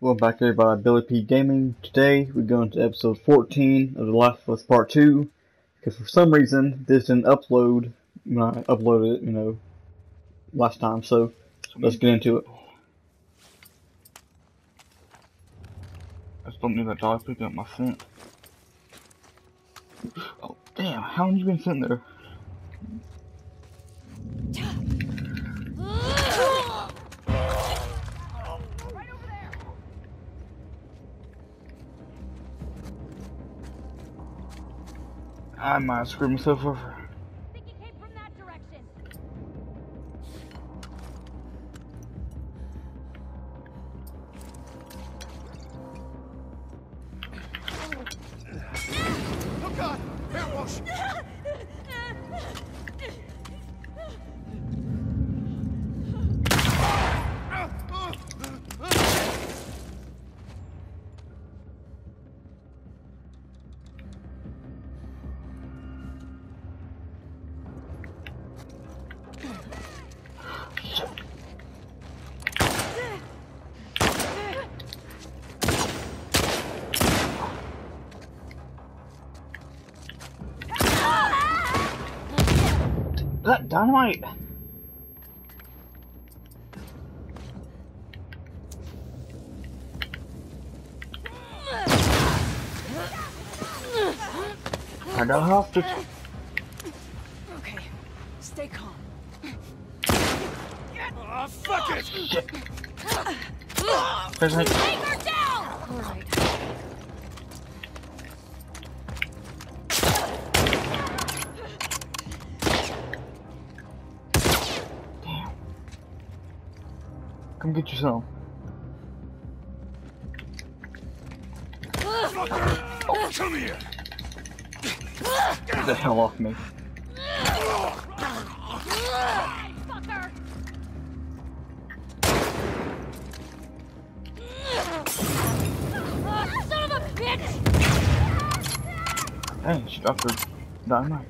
Welcome back everybody, Billy P Gaming. Today we're going to episode 14 of The Last of Us Part 2. Because for some reason this didn't upload when I uploaded it, you know, last time. So let's get into it. I don't need that dog picking up my scent. Oh, damn, how long you been sitting there? I might screw myself over. Dynamite? I don't have to. Okay, stay calm. Oh, fuck it! Shit. There's like, get you some. Oh, come here! Get the hell off me. Son of a bitch! Dang, she dropped her dynamite.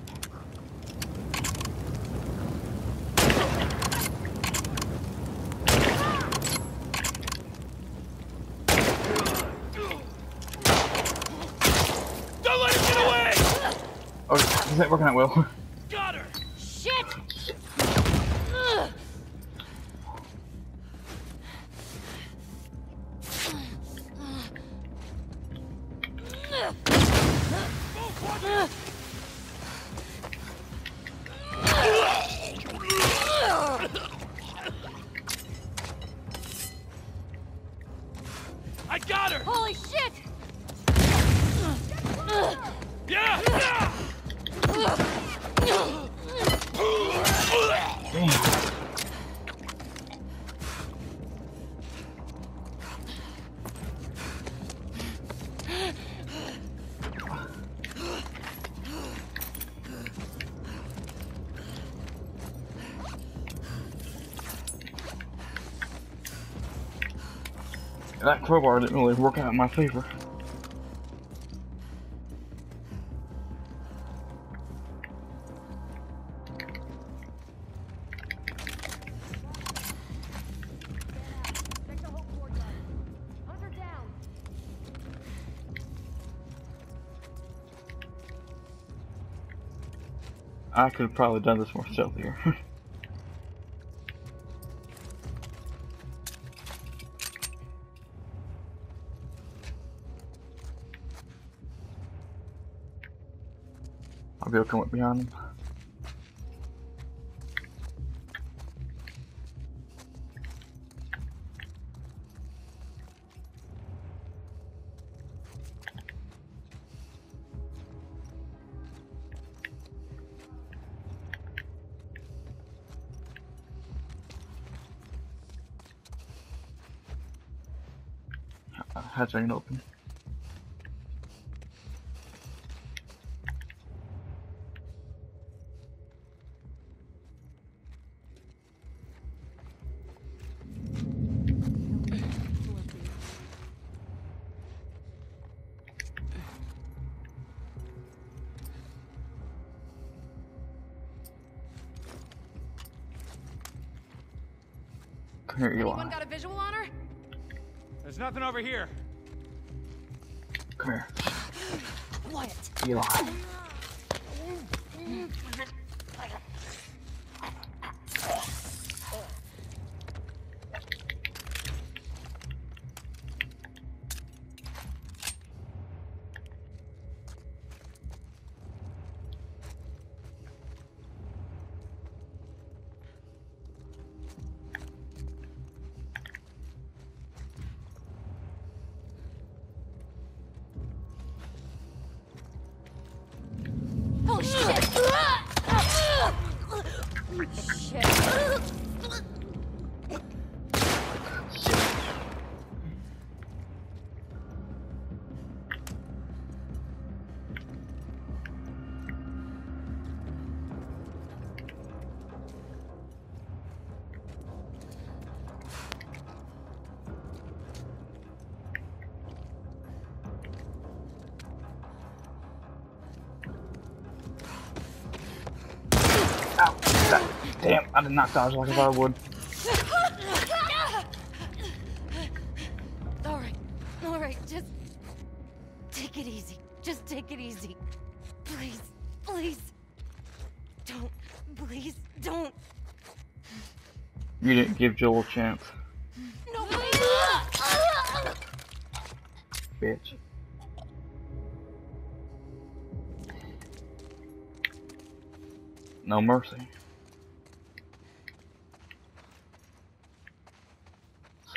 Don't let him get away! Oh, is that working out well? That crowbar didn't really work out in my favor. I could have probably done this more stealthier. I'll be able come up behind him. Open. Nothing over here. Come here. Quiet. Ellie. I did not dodge like I would. All right, all right, just take it easy. Just take it easy. Please, please. Don't, please, don't. You didn't give Joel a chance, No, please. bitch. No mercy.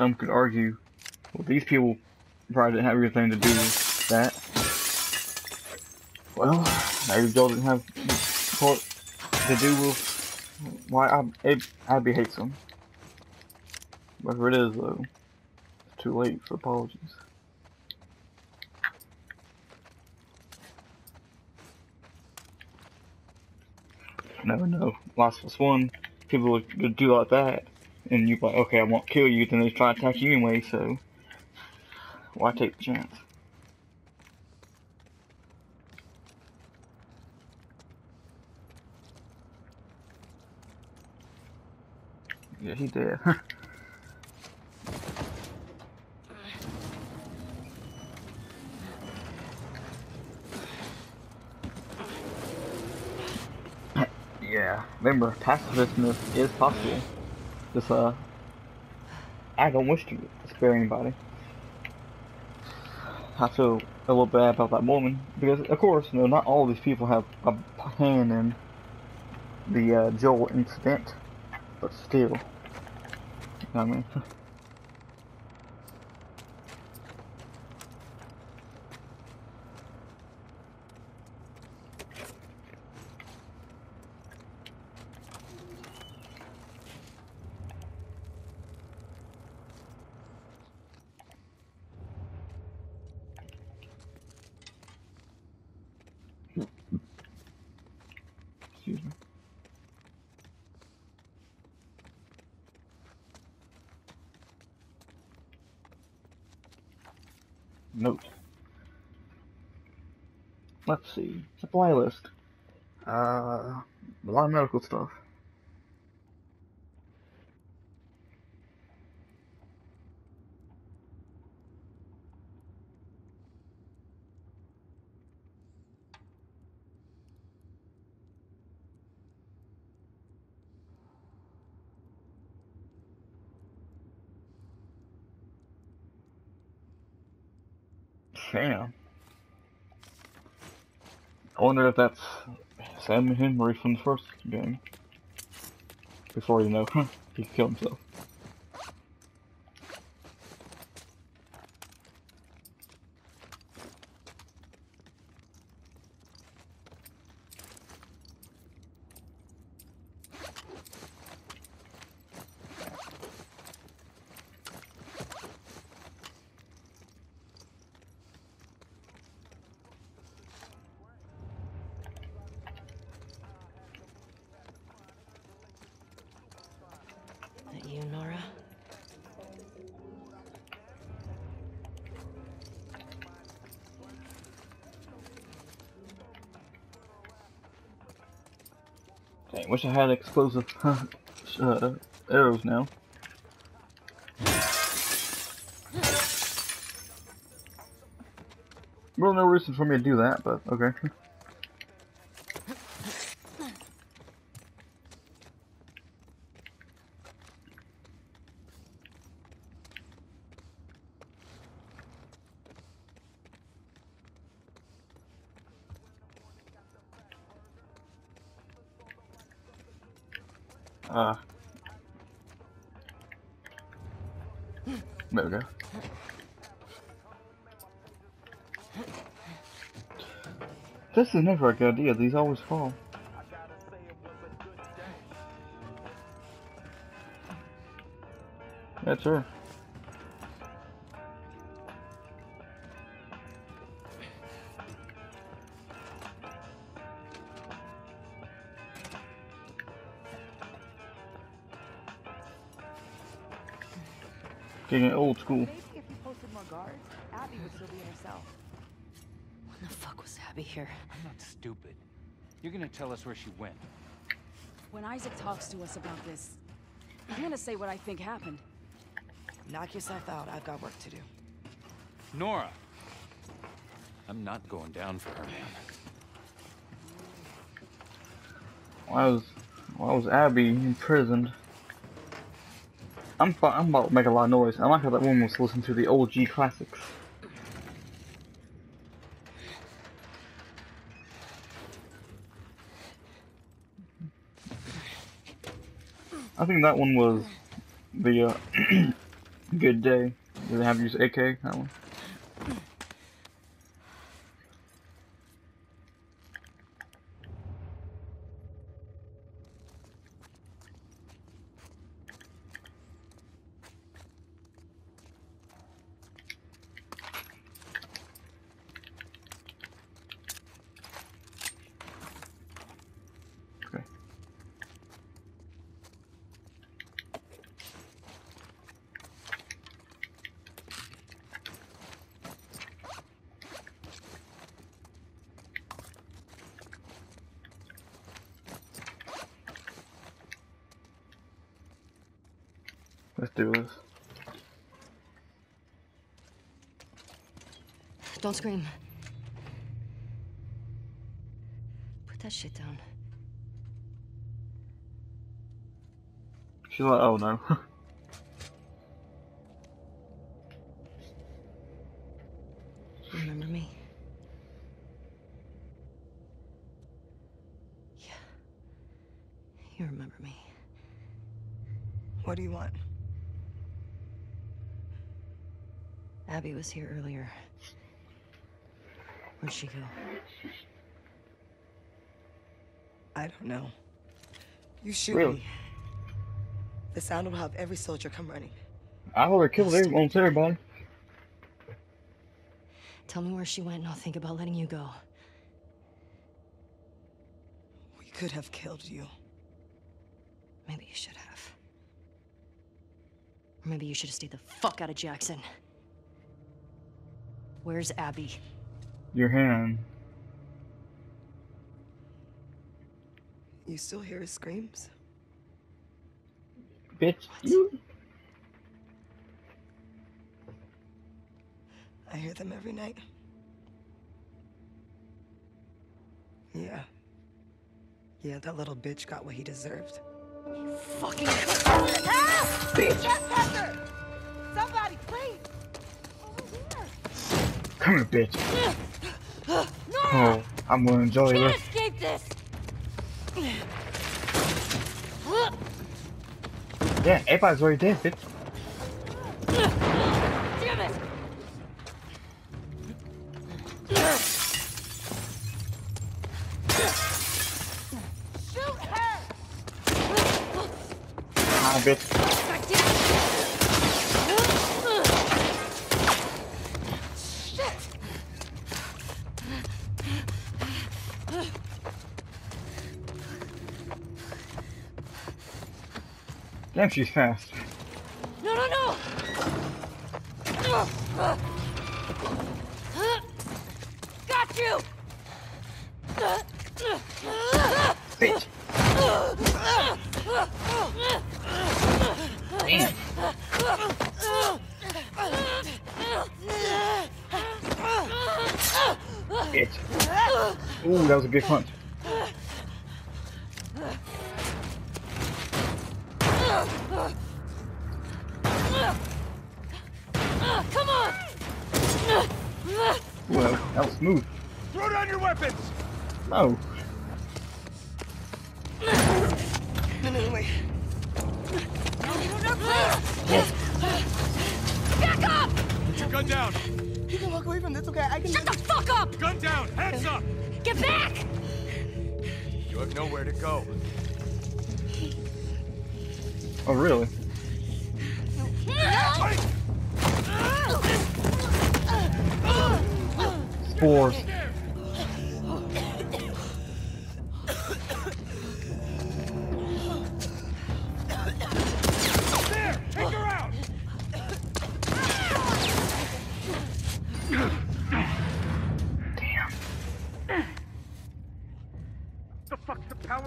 Some could argue, well, these people probably didn't have anything to do with that. Well, maybe Joel didn't have to do with why I, it, Abby hates him. Whatever it is, though, it's too late for apologies. Never know. Last of Us 1, people would do like that, and you're like, okay, I won't kill you, then they try to attack you anyway, so why take the chance? Yeah, he did. yeah, remember, pacifistness is possible. Just, uh, I don't wish to spare anybody. I feel a little bad about that woman, because, of course, you know, not all these people have a hand in the, uh, Joel incident, but still. You know what I mean? Excuse me. Note. Let's see. Supply list. Uh, a lot of medical stuff. Damn. I wonder if that's Sam Henry from the first game. Before you know, he killed himself. Wish I had explosive uh, arrows now. Well, no reason for me to do that, but okay. This is never a good idea. These always fall. That's her. Getting old school. Maybe if you posted more guards, Abby would still be in herself. When the fuck was Abby here? I'm not stupid. You're gonna tell us where she went. When Isaac talks to us about this, I'm gonna say what I think happened. Knock yourself out. I've got work to do. Nora! I'm not going down for her, man. Why was why was Abby imprisoned? I'm fi- I'm about to make a lot of noise. I like how that woman was listening to the old G classics. Think that one was the uh, good day. Did they have use AK? That one. Okay. Let's do this. Don't scream. Put that shit down. She's like, oh no. Remember me? Yeah. You remember me. What do you want? Abby was here earlier. Where'd she go? I don't know. You shoot Really? me. The sound will have every soldier come running. I already killed every- almost everybody. Tell me where she went and I'll think about letting you go. We could have killed you. Maybe you should have. Or maybe you should have stayed the fuck out of Jackson. Where's Abby? Your hand. You still hear his screams? Bitch. You. I hear them every night. Yeah. Yeah, that little bitch got what he deserved. Fucking. Somebody, please! Over here! Come here, bitch. Oh, I'm gonna enjoy Can't this. escape this! Yeah, everybody's already dead, bitch. Damn it! Shoot her! Ah, bitch. Back down! Damn, she's fast. No, no, no! Got you! Bitch. Damn. It. Ooh, that was a good punch. No.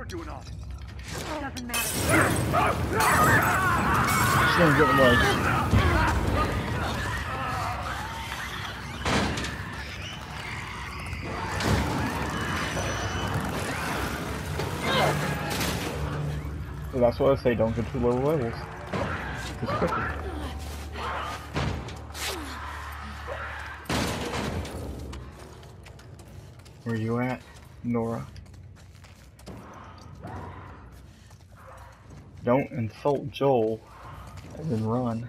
Fuck's the power doing off? Just gonna get the. So that's why I say don't get to lower levels. It's quicker. Where you at, Nora? Don't insult Joel and then run.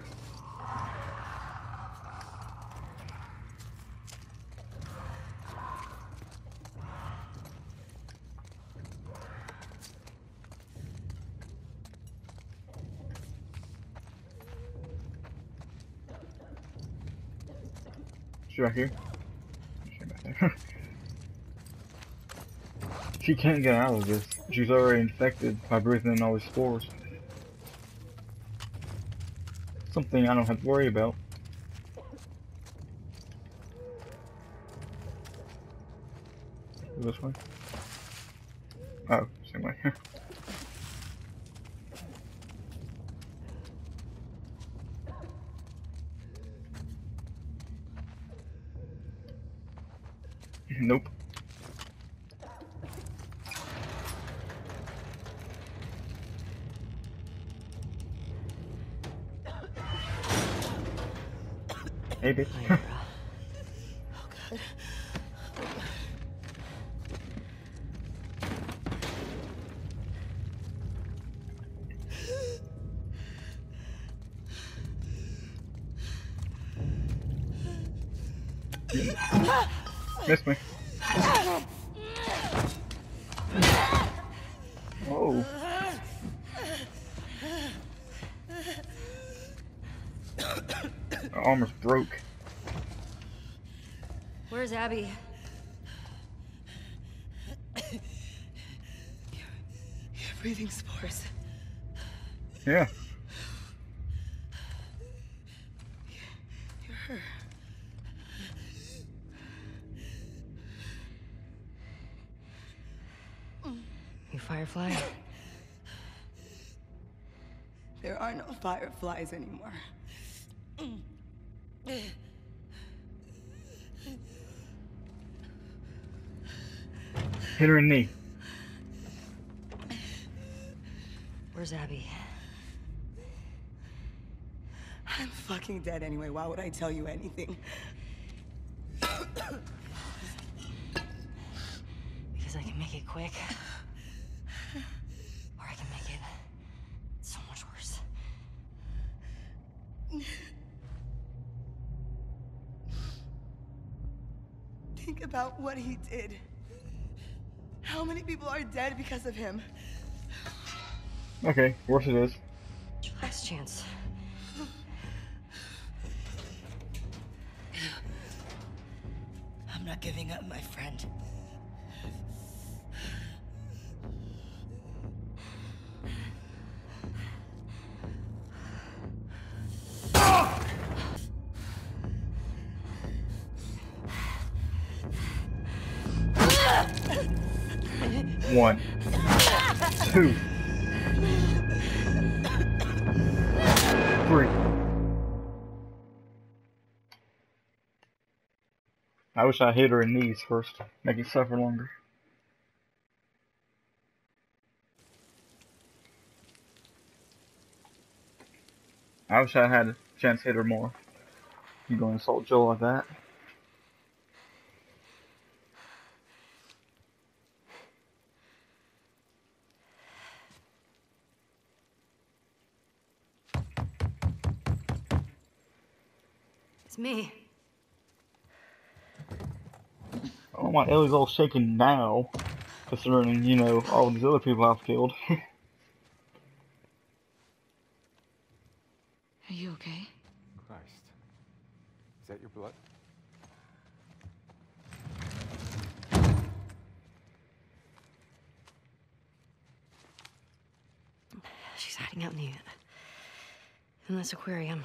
She right here? She can't get out of this. She's already infected by breathing in all these spores. Something I don't have to worry about. This way? Oh, same way. Hey, bitch. Missed me. Oh. I almost broke. Where's Abby? You're breathing spores. Yeah. You're her. You Firefly? There are no fireflies anymore. Her the knee. Where's Abby? I'm fucking dead anyway. Why would I tell you anything? Because I can make it quick. Or I can make it so much worse. Think about what he did. How many people are dead because of him? Okay, worse it is. Last chance. I'm not giving up, my friend. One. Two. Three. I wish I hit her in these first, make it suffer longer. I wish I had a chance to hit her more. You gonna insult Joe like that? It's me. Oh my Ellie's all shaking now, considering, you know, all these other people I've killed. Are you okay? Christ. Is that your blood? She's hiding out in the in this aquarium.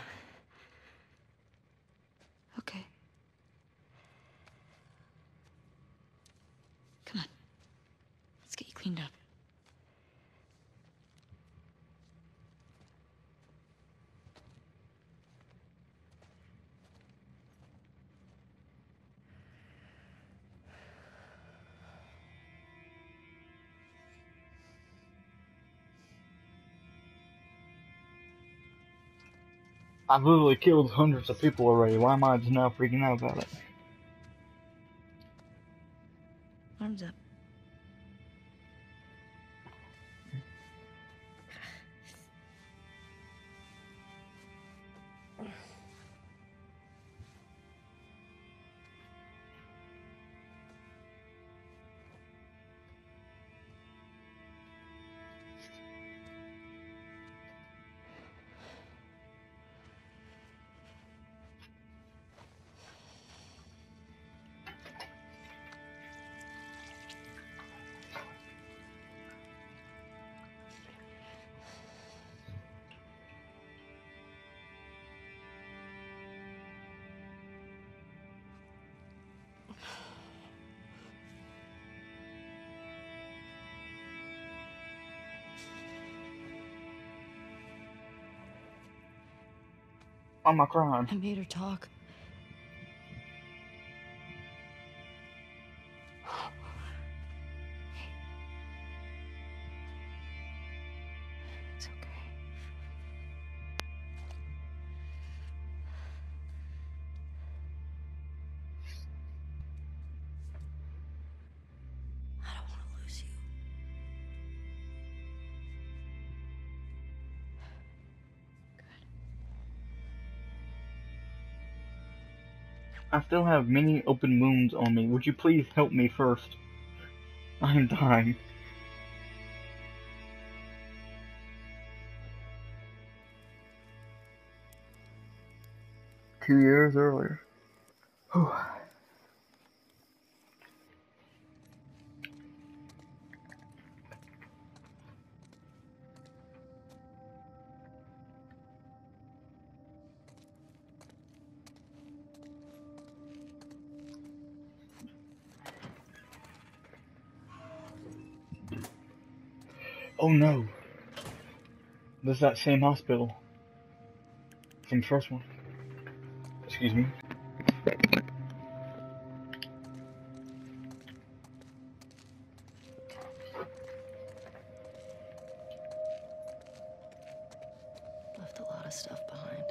I've literally killed hundreds of people already. Why am I just now freaking out about it? Arms up. Am I crying? I made her talk. I still have many open wounds on me. Would you please help me first? I am dying. Two years earlier. Whew. Oh no. This is that same hospital. From the first one. Excuse me. Left a lot of stuff behind.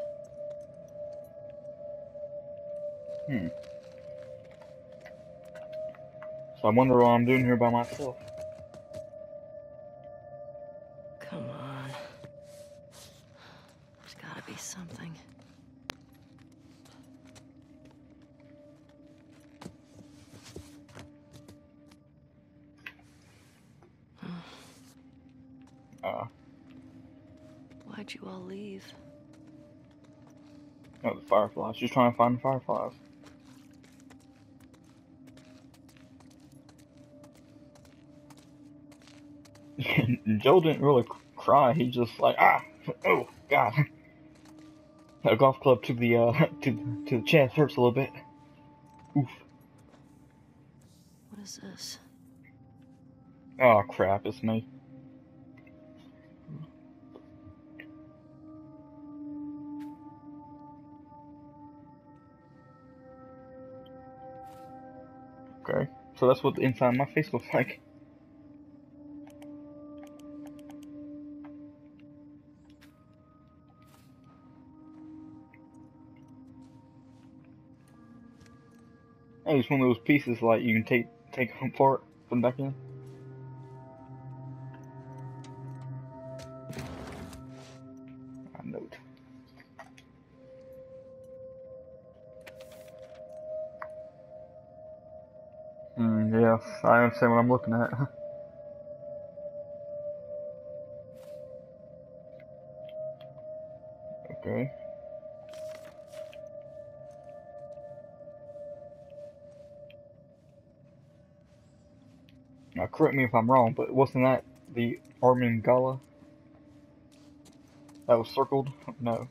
Hmm. So I wonder what I'm doing here by myself. Fireflies. Just trying to find the fireflies. Joe didn't really cry. He just like ah, oh god. A golf club to the uh to to the chest hurts a little bit. Oof. What is this? Oh crap, it's me. So that's what the inside of my face looks like. Hey, it's one of those pieces like you can take take apart, put back in. Understand what I'm looking at. okay. Now, correct me if I'm wrong, but wasn't that the Armin Gala that was circled? No.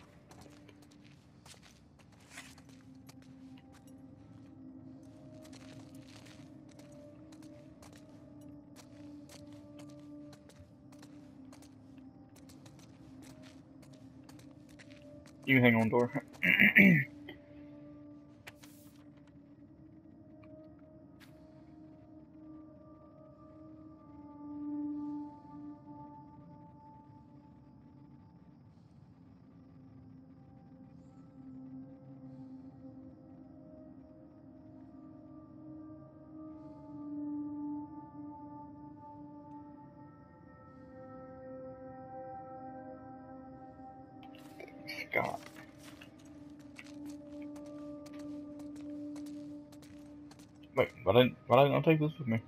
You hang on, door. Scott. Wait, why didn't why didn't I take this with me?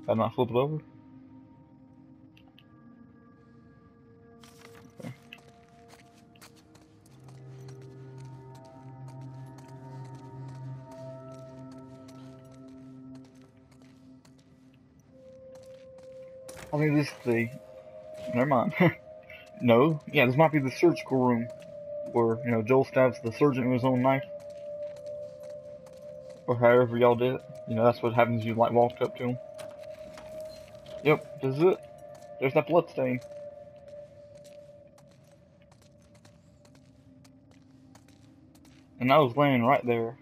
Did I not flip it over? I think this is the. Never mind. no, yeah, this might be the surgical room where you know Joel stabs the surgeon with his own knife, or however y'all did it. You know that's what happens. if You like walked up to him. Yep, this is it. There's that blood stain. And I was laying right there.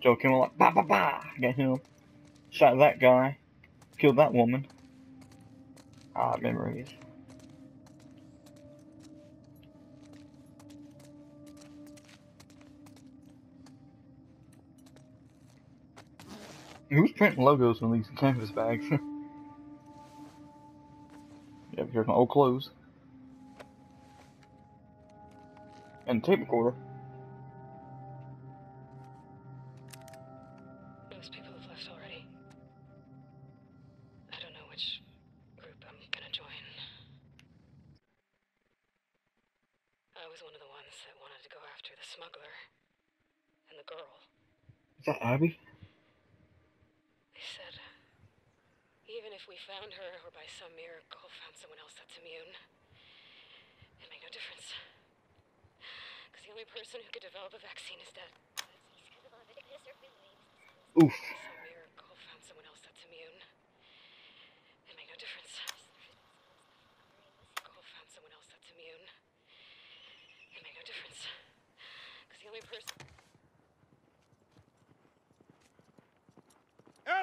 Joe came like ba ba ba, got him, shot that guy, killed that woman. Ah, memories. Who's printing logos on these canvas bags? yep, here's my old clothes. And tape recorder.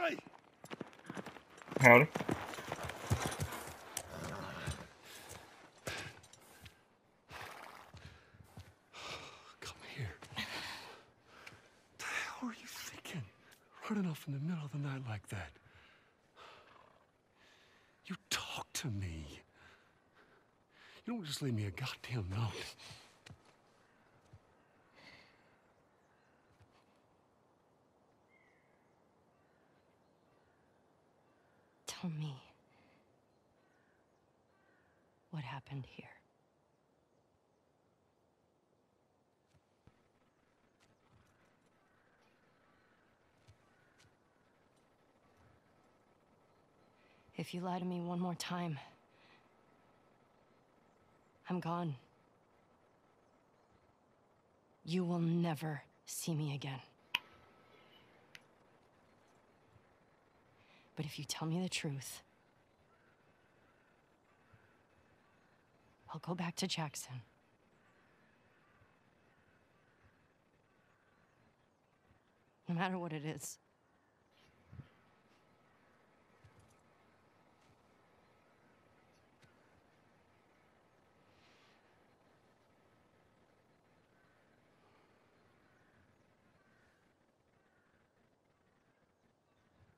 Ellie! Howdy. Come here. What the hell are you thinking? Running off in the middle of the night like that. You talk to me. You don't just leave me a goddamn note. Tell me. What happened here? If you lie to me one more time, I'm gone. You will never see me again. But if you tell me the truth, I'll go back to Jackson. no matter what it is.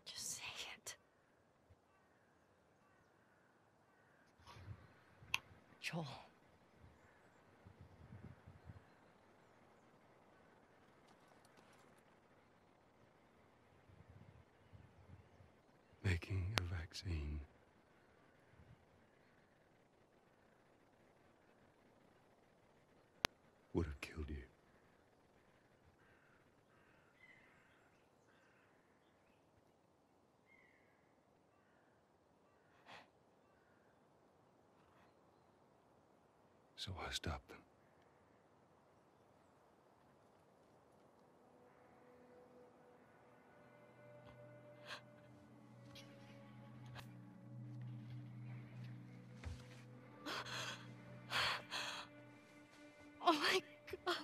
Just say it. Joel. Making a vaccine. Would have killed you. So I stopped them. Oh my god.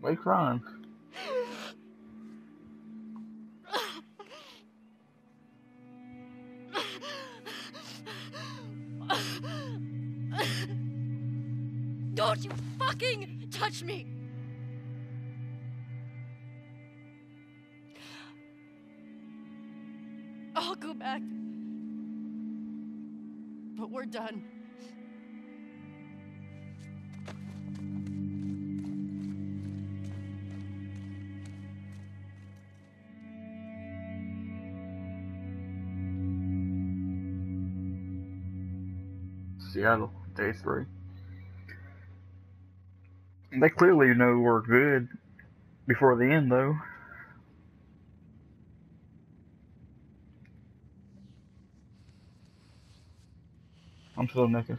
Why are you crying? Seattle, day three. They clearly know we're good before the end, though. I'm still naked.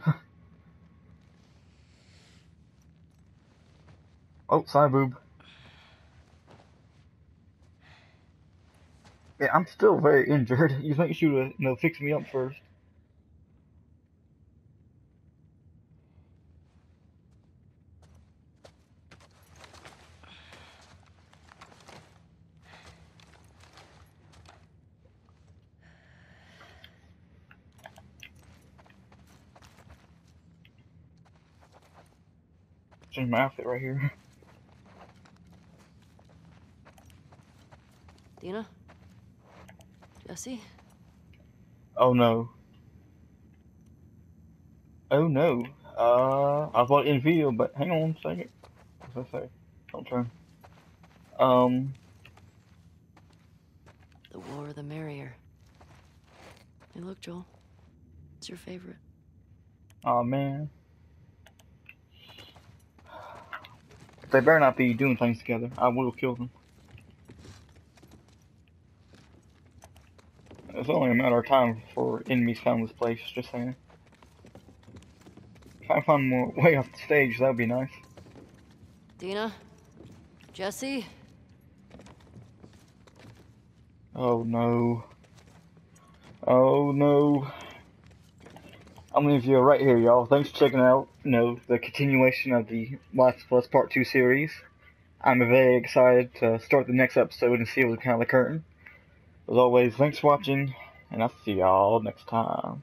oh, side boob. Yeah, I'm still very injured. You think you should have, you know, fix me up first. My outfit right here. Dina? Jesse? Oh no. Oh no. Uh, I thought in video, but hang on a second. What's that say? Don't turn. Um, The war, the merrier. Hey, look, Joel. It's your favorite. oh man. They better not be doing things together. I will kill them. It's only a matter of time before enemies found this place, just saying. If I find more way off the stage, that would be nice. Dina? Jesse? Oh no. Oh no. I'm gonna leave you right here, y'all. Thanks for checking out, you know, the continuation of the Last of Us Part 2 series. I'm very excited to start the next episode and see what's kind of the curtain. As always, thanks for watching, and I'll see y'all next time.